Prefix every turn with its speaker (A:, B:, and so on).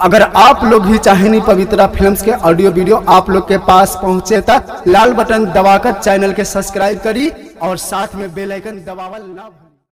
A: अगर आप लोग भी चाहें पवित्रा फिल्म्स के ऑडियो वीडियो आप लोग के पास पहुँचे तक लाल बटन दबाकर चैनल के सब्सक्राइब करी और साथ में बेल आइकन दबावल ना